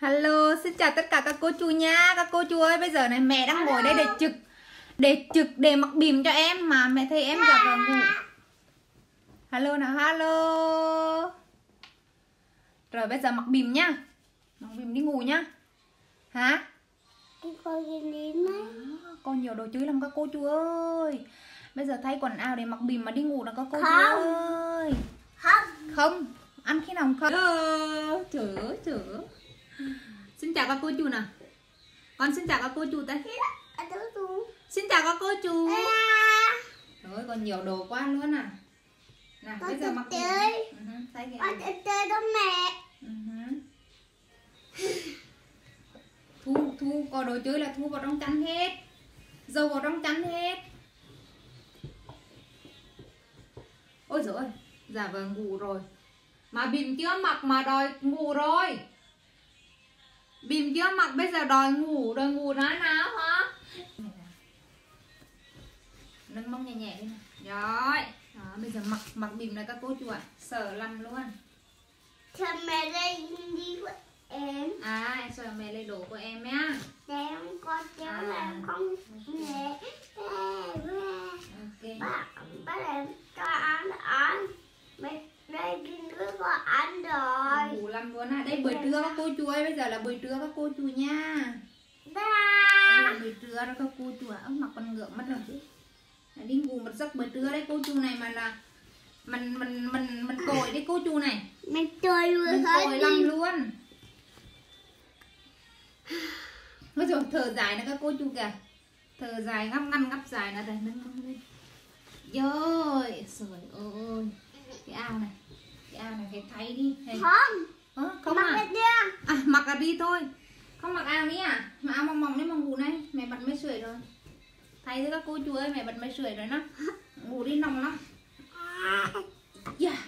Hello, xin chào tất cả các cô chú nha. Các cô chú ơi, bây giờ này mẹ đang ngồi đây để trực Để trực, để mặc bìm cho em Mà mẹ thấy em giặt vào ngủ Hello nào, hello. Rồi bây giờ mặc bìm nhá Mặc bìm đi ngủ nhá Hả? Đấy. À, nhiều đồ chơi lắm các cô chú ơi. Bây giờ thay quần áo để mặc bìm mà đi ngủ đó các cô chú ơi. Không. Không, ăn khi nào không? Trời ơi Xin chào các cô chú nào. Con xin chào các cô chú đâu chú? Xin chào các cô chú. Trời ơi, còn nhiều đồ quá luôn à Nào, Con bây giờ mặc chơi. Ừ Thay cái con chơi đó mẹ. Ừ. Thu, Thu, có đồ chơi là Thu vào trong chăn hết. Dầu vào trong chăn hết. Ôi ôi, giả vờ ngủ rồi. Mà bìm chưa mặc mà đòi ngủ rồi Bìm chưa mặc bây giờ đòi ngủ, đòi ngủ nói nào hả Nâng mông nhẹ nhẹ đi này Rồi Đó, bây giờ mặc mặc bìm này các cô chú ạ Sợ lắm luôn Cho mẹ đây đi với em. À, em sợ mẹ lấy đồ của em nhá Đem con cháu À. làm con mẹ. Ba, Ok ba, ba làm cho. Đây đi với con ăn rồi. ngủ lắm luôn à. Đây buổi trưa các cô chú ơi bây giờ là buổi trưa các cô chú nha. Đây là buổi trưa đó các cô chú ạ. Mặc con ngựa mất rồi Đấy, đi ngủ một giấc buổi trưa đấy cô chú này mà là mình mình mình mình tội đấy cô chú này. Mẹ chơi vừa mình tội lắm luôn. Ôi rồi thở dài nữa các cô chú kìa. Thở dài ngắp ngăn ngắp dài nữa đây. Nâng lên. Rồi trời ơi. Cái ao này này phải thay đi. Hay- Không. Ơ, không Mặc à? kia. À mặc cả đi thôi. Không mặc áo đi à? Mà áo mỏng mỏng đấy mà ngủ này. Mẹ bật máy sưởi rồi. Thay với các cô chú ơi mẹ bật máy sưởi rồi đó Ngủ đi nóng lắm. Yeah Yeah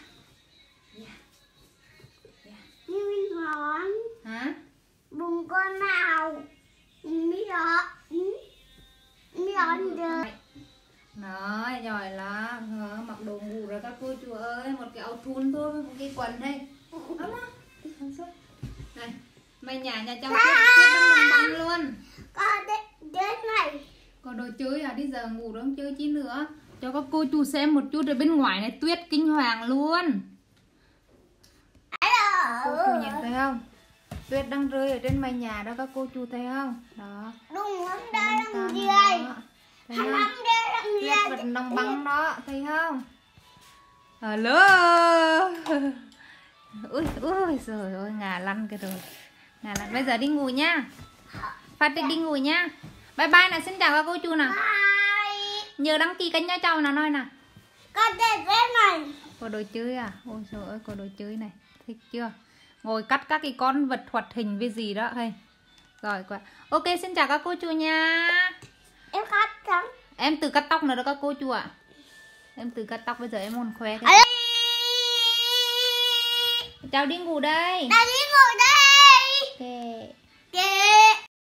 thun thôi với một cái quần đây Không sao. Này Mày nhà nhà cháu tuyết tuyết đang bằng bằng luôn con đến này Còn đồ chơi à, đi giờ ngủ rồi không chơi chi nữa Cho các cô chú xem một chút ở bên ngoài này tuyết kinh hoàng luôn Cô chú nhìn thấy không? Tuyết đang rơi ở trên mái nhà đó các cô chú thấy không? Đó đúng lắm Đang đó. đây Thấy thằng không? Tuyết vẫn đồng băng đó, thấy không? Hello. Ui, ui, trời ơi, ngà lăn cái rồi. Ngà lăn, bây giờ đi ngủ nha. Phát đi ngủ nha. Bye bye nào, xin chào các cô chú nào. Bye. Nhớ đăng ký kênh nha cháu nào nói nào. Con đến đến này Có đồ chơi à? Ôi trời ơi, có đồ chơi này. Thích chưa? Ngồi cắt các cái con vật hoạt hình với gì đó hay. Rồi quá. Ok, xin chào các cô chú nha. Em cắt trắng Em từ cắt tóc nữa đó các cô chú ạ Em từ cắt tóc bây giờ em muốn khoe cái ấy Cháu đi ngủ đây. Ta đi ngồi đây. Ok